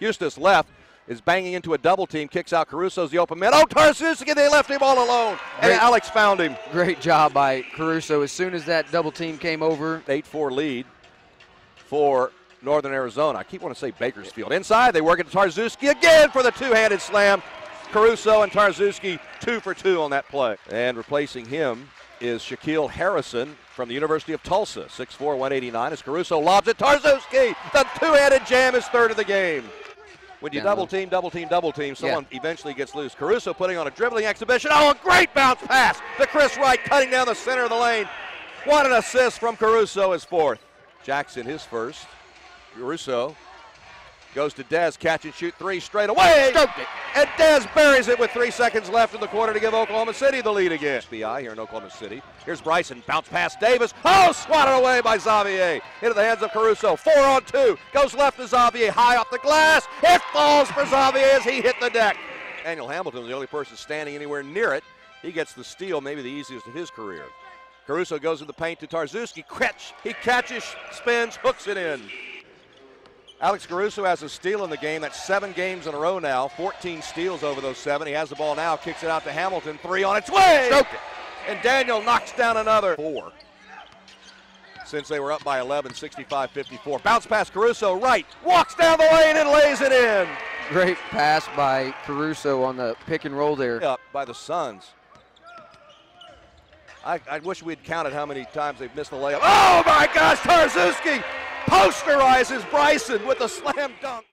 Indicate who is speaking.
Speaker 1: Eustace left is banging into a double team, kicks out Caruso's the open man. Oh, Tarczewski, they left him all alone. And
Speaker 2: Great.
Speaker 1: Alex found him.
Speaker 2: Great job by Caruso. As soon as that double team came over,
Speaker 1: 8 4 lead for Northern Arizona. I keep wanting to say Bakersfield. Inside, they work it to Tarczewski again for the two handed slam. Caruso and Tarczewski, two for two on that play. And replacing him is Shaquille Harrison from the University of Tulsa, 6'4, 189. As Caruso lobs it, Tarczewski, the two handed jam is third of the game. When you double team, double team, double team, someone eventually gets loose. Caruso putting on a dribbling exhibition. Oh, a great bounce pass to Chris Wright, cutting down the center of the lane. What an assist from Caruso is fourth. Jackson his first. Caruso goes to Dez, catch and shoot three straight away.
Speaker 2: Stroked it.
Speaker 1: And Dez buries it with three seconds left in the quarter to give Oklahoma City the lead again. SBI here in Oklahoma City. Here's Bryson, bounce past Davis. Oh, swatted away by Xavier. Into the hands of Caruso. Four on two. Goes left to Xavier, high off the glass. It falls for Xavier as he hit the deck. Daniel Hamilton, the only person standing anywhere near it. He gets the steal, maybe the easiest of his career. Caruso goes in the paint to Tarczewski. Catch. He catches, spins, hooks it in. Alex Caruso has a steal in the game. That's seven games in a row now. 14 steals over those seven. He has the ball now. Kicks it out to Hamilton. Three on its way.
Speaker 2: Stroked it.
Speaker 1: And Daniel knocks down another four. Since they were up by 11, 65 54. Bounce pass Caruso right. Walks down the lane and lays it in.
Speaker 2: great pass by Caruso on the pick and roll there.
Speaker 1: Up by the Suns. I, I wish we'd counted how many times they've missed the layup. Oh my gosh, Tarczewski posterizes Bryson with a slam dunk.